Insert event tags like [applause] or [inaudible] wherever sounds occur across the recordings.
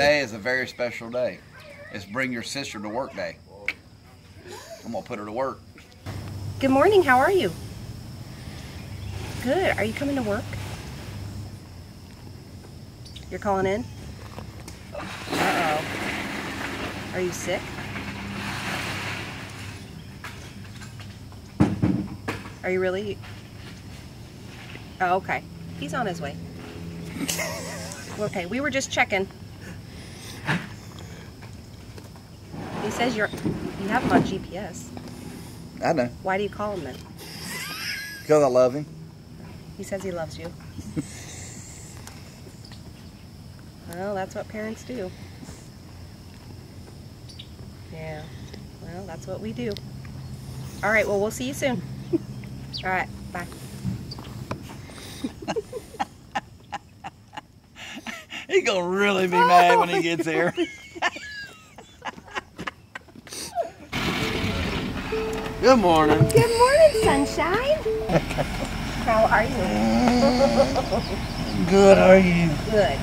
Today is a very special day. It's Bring Your Sister to Work Day. I'm gonna put her to work. Good morning. How are you? Good. Are you coming to work? You're calling in? Uh-oh. Are you sick? Are you really? Oh, okay. He's on his way. [laughs] okay, we were just checking. He says you're you have him on GPS. I know. Why do you call him then? Because I love him. He says he loves you. well, that's what parents do. Yeah. Well, that's what we do. All right, well, we'll see you soon. [laughs] All right, bye. [laughs] He's gonna really be mad when he gets here. [laughs] Good morning. Good morning, sunshine. [laughs] How are you? Good, how are you? Good.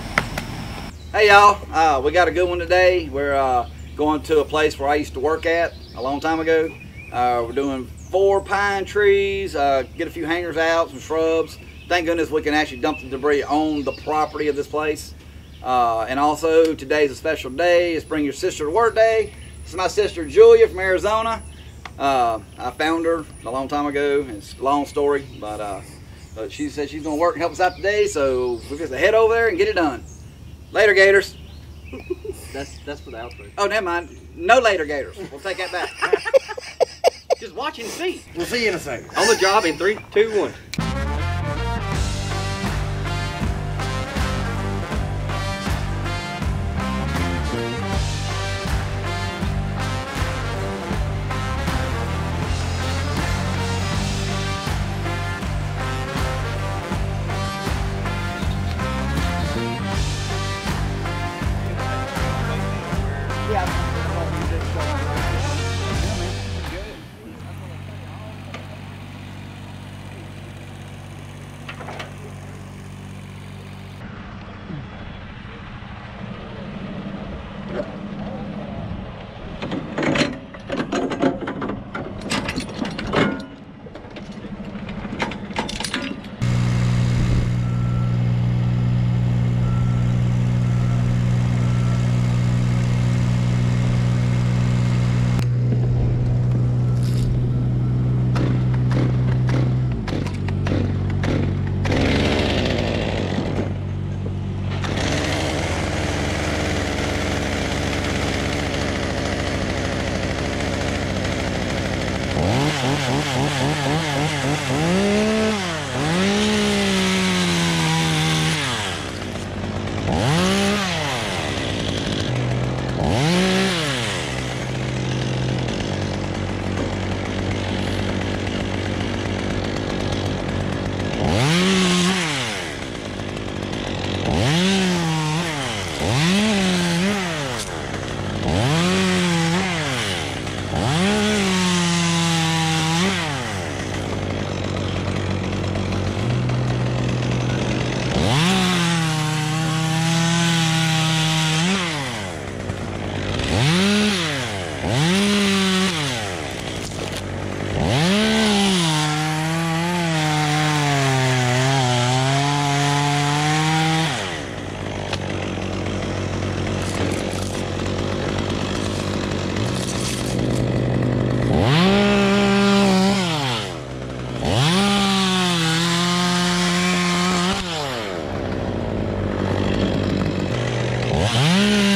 Hey y'all, uh, we got a good one today. We're uh, going to a place where I used to work at a long time ago. Uh, we're doing four pine trees, uh, get a few hangers out, some shrubs. Thank goodness we can actually dump the debris on the property of this place. Uh, and also, today's a special day. It's Bring Your Sister to Work Day. This is my sister Julia from Arizona. Uh, I found her a long time ago. It's a long story, but, uh, but she said she's going to work and help us out today, so we're just to head over there and get it done. Later, Gators. [laughs] That's that's for the outro. Oh, never mind. No later, Gators. We'll take that back. [laughs] Just watch and see. We'll see you in a second. On the job in three, two, one. Wow.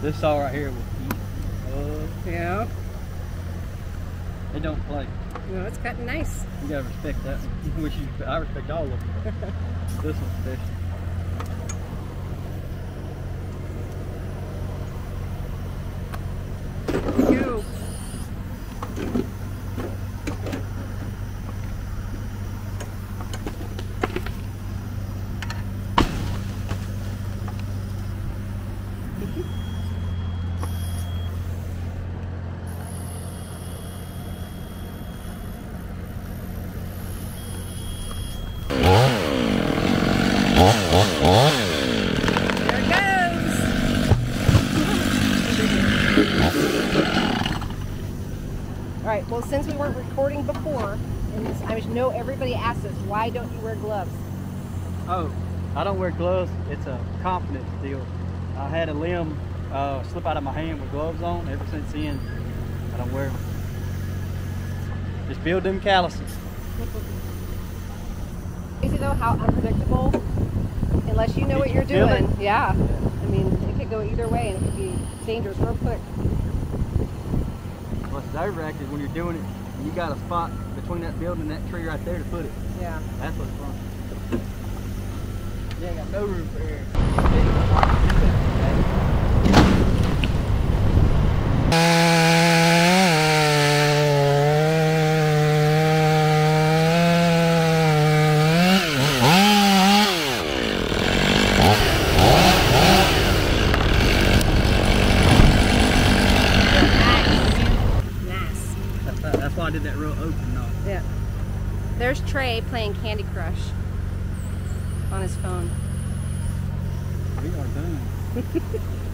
This saw right here will keep. Uh, Yeah. it don't play. No, it's cutting nice. You gotta respect that. [laughs] Which you, I respect all of them. [laughs] this one's special. Everybody asks us, why don't you wear gloves? Oh, I don't wear gloves. It's a confidence deal. I had a limb uh, slip out of my hand with gloves on. Ever since then, I don't wear them. Just build them calluses. Crazy though, how unpredictable, unless you know You what you're doing. Yeah. I mean, it could go either way and it could be dangerous real quick. What's nerve wracking is when you're doing it and you got a spot between that building and that tree right there to put it. Yeah. That's what's fun. You ain't got no room for air. Nice. That's, that's why I did that real open knob. Yeah. There's Trey playing Candy Crush on his phone. We are done. [laughs]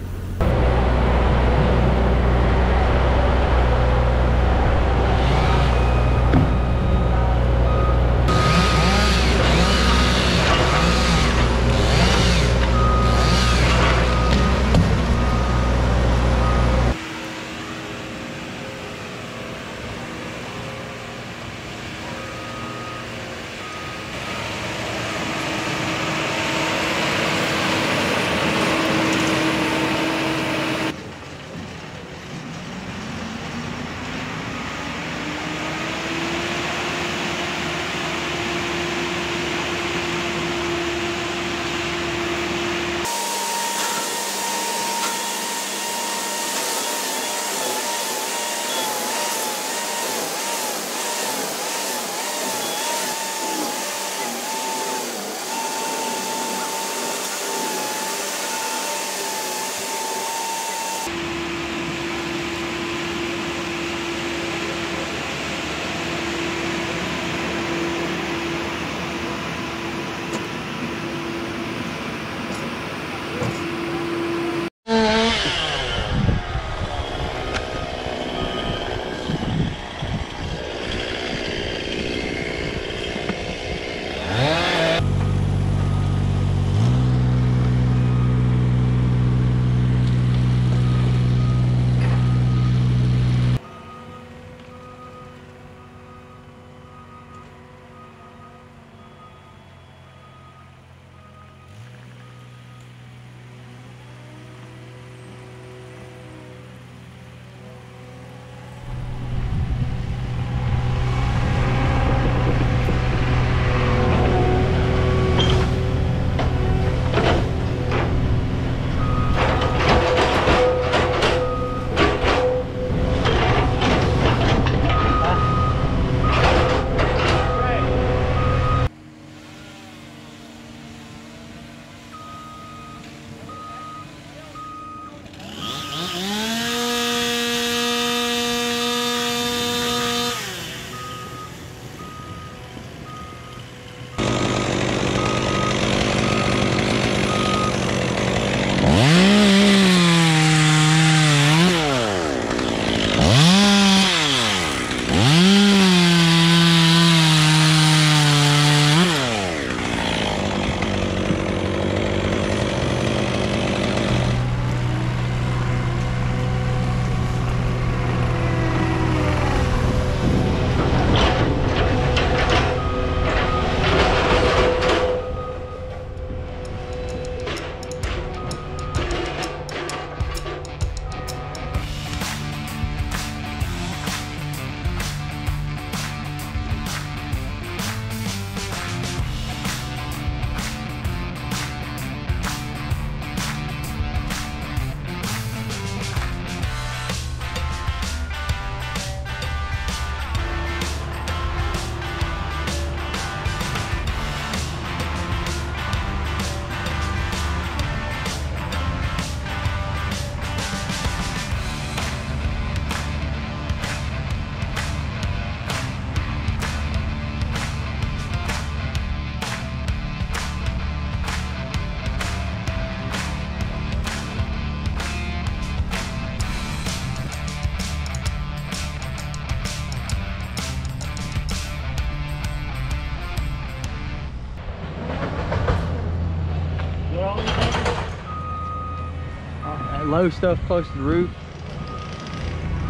low stuff close to the roof.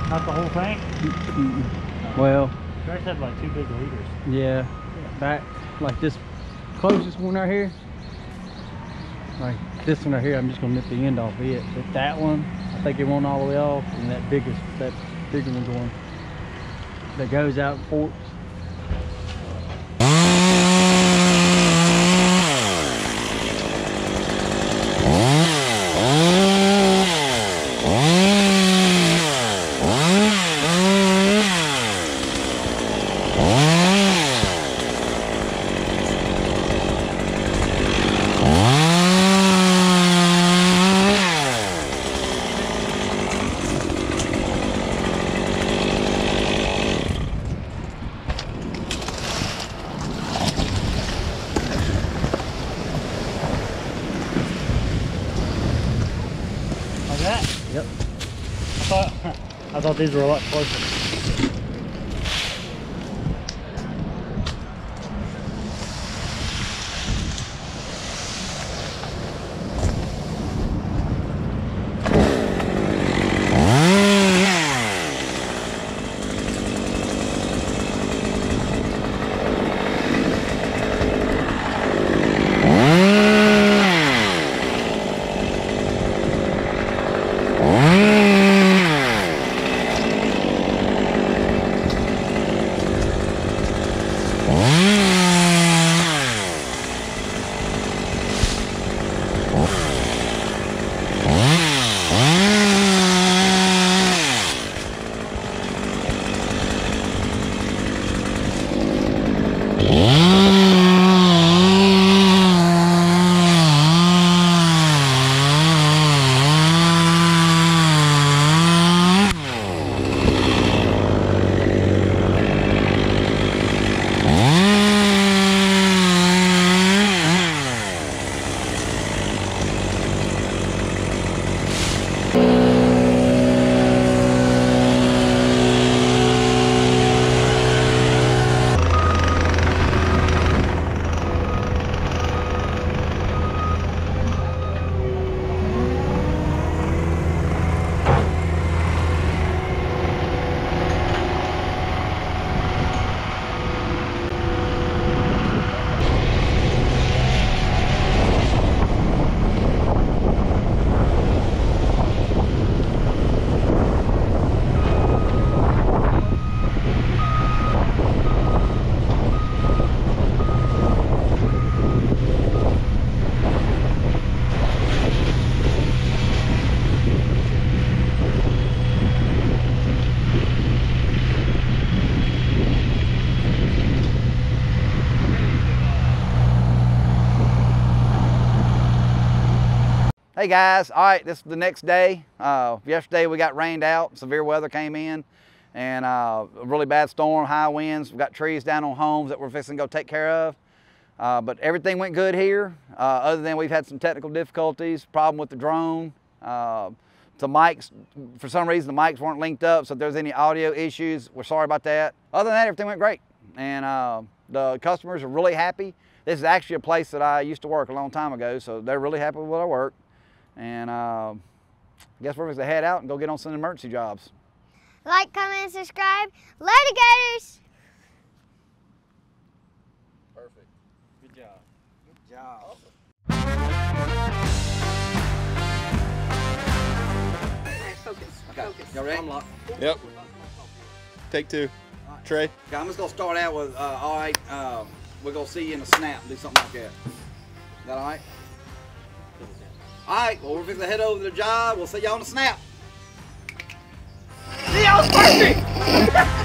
Not the whole thing. Well, Trace had like two big leaders. yeah, back like this closest one right here. Like this one right here, I'm just gonna nip the end off of it. But that one, I think it won't all the way off, and that biggest, that bigger one's one that goes out and forks. Like that. Yep. I thought I thought these are a lot closer. Yeah. Hey guys, all right, this is the next day. Uh, yesterday we got rained out, severe weather came in, and uh, a really bad storm, high winds. We got trees down on homes that we're fixing to go take care of. Uh, but everything went good here, uh, other than we've had some technical difficulties, problem with the drone. Uh, the mics, for some reason, the mics weren't linked up, so if there's any audio issues, we're sorry about that. Other than that, everything went great, and uh, the customers are really happy. This is actually a place that I used to work a long time ago, so they're really happy with our work. And uh, I guess we're going to head out and go get on some emergency jobs. Like, comment, and subscribe. Later, Gators! Perfect. Good job. Good job. Focus. Okay. Focus. Y'all ready? Yep. Take two. Trey. Okay, I'm just gonna start out with, uh, all right, uh, we're gonna see you in a snap, do something like that. Is that all right? All right, well, we're fixing to head over to the job. We'll see y'all on the snap. See y'all Sparky! [laughs]